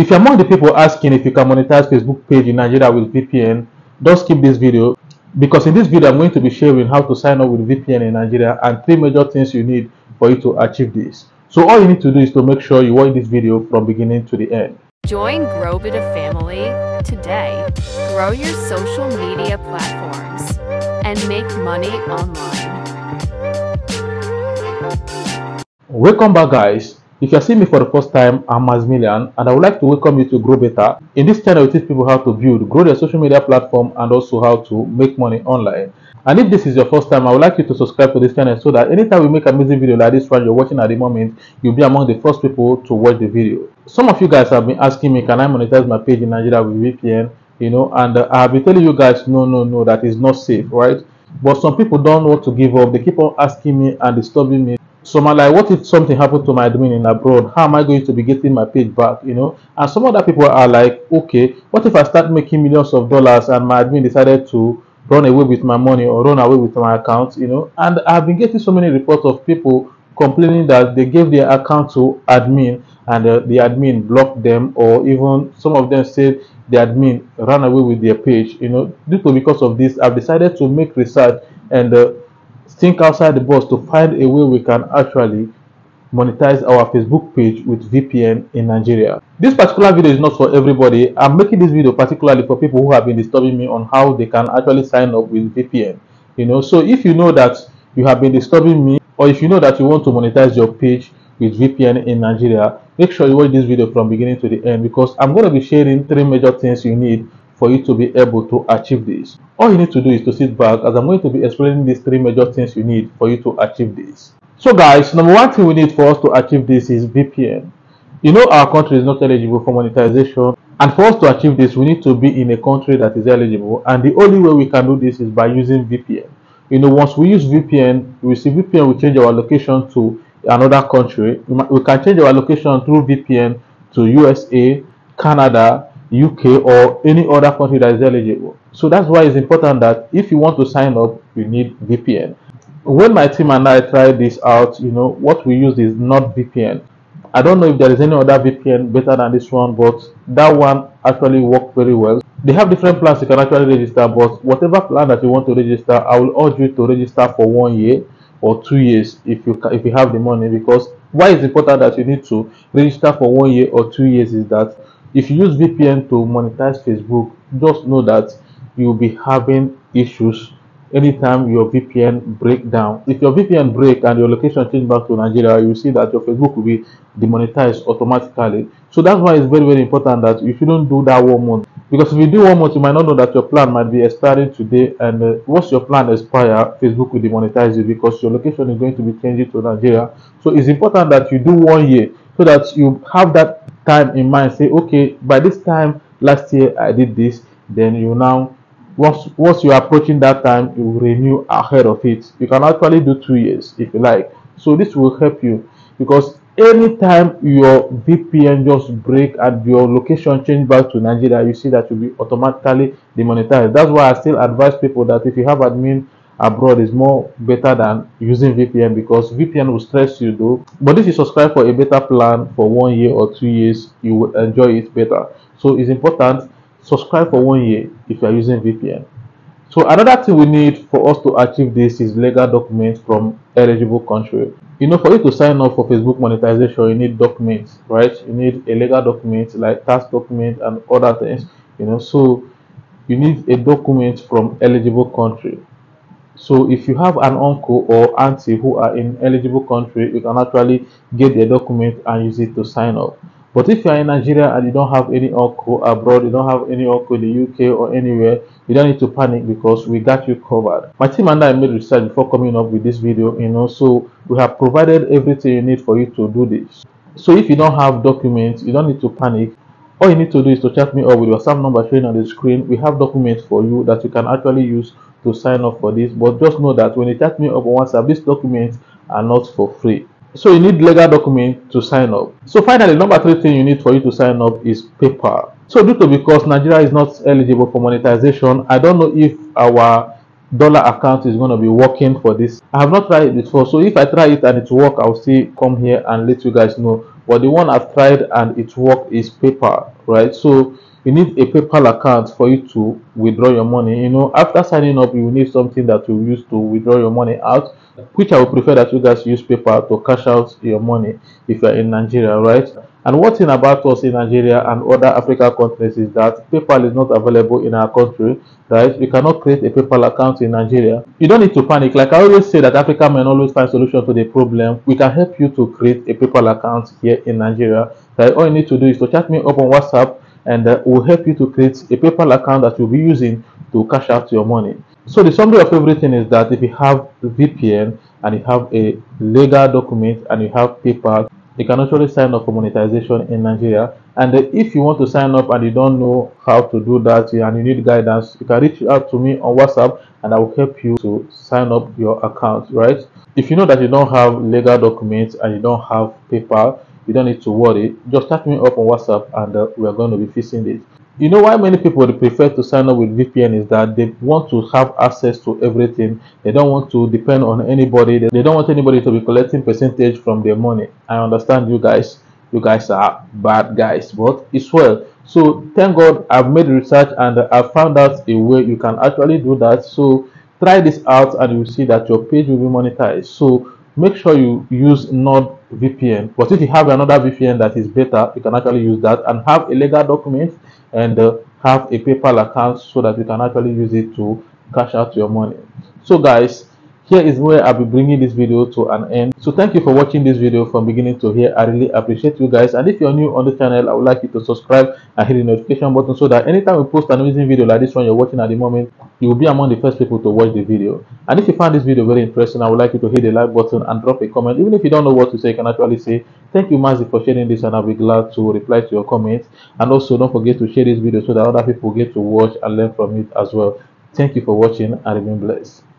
If you're among the people asking if you can monetize Facebook page in Nigeria with VPN, don't skip this video because in this video I'm going to be sharing how to sign up with VPN in Nigeria and three major things you need for you to achieve this. So all you need to do is to make sure you watch this video from beginning to the end. Join Growbeta family today. Grow your social media platforms and make money online. Welcome back guys. If you're seeing me for the first time, I'm Maximilian and I would like to welcome you to Growbeta. In this channel, we teach people how to build, grow their social media platform and also how to make money online. And if this is your first time, I would like you to subscribe to this channel so that anytime we make an amazing video like this one you're watching at the moment, you'll be among the first people to watch the video. Some of you guys have been asking me, can I monetize my page in Nigeria with VPN? You know, and uh, I've been telling you guys, no, no, no, that is not safe, right? But some people don't want to give up. They keep on asking me and disturbing me some are like, what if something happened to my admin in abroad? How am I going to be getting my page back? You know, and some other people are like, okay, what if I start making millions of dollars and my admin decided to run away with my money or run away with my account? You know, and I've been getting so many reports of people complaining that they gave their account to admin and uh, the admin blocked them, or even some of them said the admin ran away with their page. You know, due to because of this, I've decided to make research and uh, think outside the box to find a way we can actually monetize our Facebook page with VPN in Nigeria. This particular video is not for everybody. I'm making this video particularly for people who have been disturbing me on how they can actually sign up with VPN. You know, so if you know that you have been disturbing me or if you know that you want to monetize your page with VPN in Nigeria, make sure you watch this video from beginning to the end because I'm going to be sharing three major things you need for you to be able to achieve this. All you need to do is to sit back as I'm going to be explaining these three major things you need for you to achieve this. So guys, number one thing we need for us to achieve this is VPN. You know our country is not eligible for monetization and for us to achieve this we need to be in a country that is eligible and the only way we can do this is by using VPN. You know once we use VPN, we see VPN will change our location to another country. We can change our location through VPN to USA, Canada, UK or any other country that is eligible. So that's why it's important that if you want to sign up, you need VPN. When my team and I tried this out, you know, what we use is NordVPN. I don't know if there is any other VPN better than this one, but that one actually worked very well. They have different plans you can actually register, but whatever plan that you want to register, I will urge you to register for one year or two years if you if you have the money because why it's important that you need to register for one year or two years is that if you use VPN to monetize Facebook, just know that you'll be having issues anytime your VPN break down. If your VPN break and your location change back to Nigeria, you see that your Facebook will be demonetized automatically. So that's why it's very, very important that you shouldn't do that one month. Because if you do one month, you might not know that your plan might be expiring today. And uh, once your plan expire, Facebook will demonetize you because your location is going to be changing to Nigeria. So it's important that you do one year so that you have that time in mind say okay by this time last year i did this then you now once once you're approaching that time you renew ahead of it. You can actually do two years if you like. So this will help you because anytime your vpn just break and your location change back to nigeria you see that you'll be automatically demonetized. That's why i still advise people that if you have admin abroad is more better than using VPN because VPN will stress you though. But if you subscribe for a better plan for one year or two years, you will enjoy it better. So it's important subscribe for one year if you are using VPN. So another thing we need for us to achieve this is legal documents from eligible country. You know, for you to sign up for Facebook monetization, you need documents, right? You need a legal document like tax document and other things. You know, so you need a document from eligible country. So if you have an uncle or auntie who are in eligible country, you can actually get their document and use it to sign up. But if you are in Nigeria and you don't have any uncle abroad, you don't have any uncle in the UK or anywhere, you don't need to panic because we got you covered. My team and I made research before coming up with this video, you know, so we have provided everything you need for you to do this. So if you don't have documents, you don't need to panic. All you need to do is to chat me up with your SAM number showing on the screen. We have documents for you that you can actually use to sign up for this but just know that when you chat me up on whatsapp these documents are not for free. So you need legal document to sign up. So finally number three thing you need for you to sign up is paypal. So due to because nigeria is not eligible for monetization i don't know if our dollar account is going to be working for this. I have not tried it before so if i try it and it work i'll see come here and let you guys know. But the one I've tried and it worked is PayPal, right? So you need a PayPal account for you to withdraw your money. You know, after signing up, you need something that you use to withdraw your money out, which I would prefer that you guys use PayPal to cash out your money if you're in Nigeria, right? And one thing about us in Nigeria and other African countries is that PayPal is not available in our country, right? You cannot create a PayPal account in Nigeria. You don't need to panic. Like I always say that Africa men always find solution to the problem. We can help you to create a PayPal account here in Nigeria. Right? All you need to do is to chat me up on WhatsApp and uh, we'll help you to create a PayPal account that you'll be using to cash out your money. So the summary of everything is that if you have VPN and you have a legal document and you have PayPal, you can actually sign up for monetization in Nigeria. And uh, if you want to sign up and you don't know how to do that and you need guidance, you can reach out to me on WhatsApp and I will help you to sign up your account, right? If you know that you don't have legal documents and you don't have PayPal, you don't need to worry. Just chat me up on WhatsApp and uh, we are going to be fixing it. You know why many people prefer to sign up with VPN is that they want to have access to everything. They don't want to depend on anybody. They don't want anybody to be collecting percentage from their money. I understand you guys. You guys are bad guys, but it's well. So thank God I've made research and I've found out a way you can actually do that. So try this out and you'll see that your page will be monetized. So make sure you use NordVPN. But if you have another VPN that is better, you can actually use that and have a legal document and uh, have a PayPal account so that you can actually use it to cash out your money. So guys, here is where I'll be bringing this video to an end. So thank you for watching this video from beginning to here. I really appreciate you guys. And if you're new on the channel, I would like you to subscribe and hit the notification button so that anytime we post an amazing video like this one you're watching at the moment, you will be among the first people to watch the video. And if you find this video very interesting, I would like you to hit the like button and drop a comment. Even if you don't know what to say, you can actually say, thank you Mazi for sharing this and I'll be glad to reply to your comments. And also don't forget to share this video so that other people get to watch and learn from it as well. Thank you for watching and remain blessed.